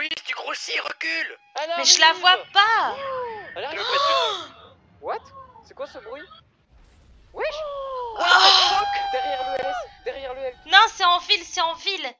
Louise, tu grossis, recule. Ah mais je la vois pas. Ah Elle oh What? C'est quoi ce bruit? Wesh! Oh Derrière le LS Derrière le LS Non, c'est en ville, c'est en ville.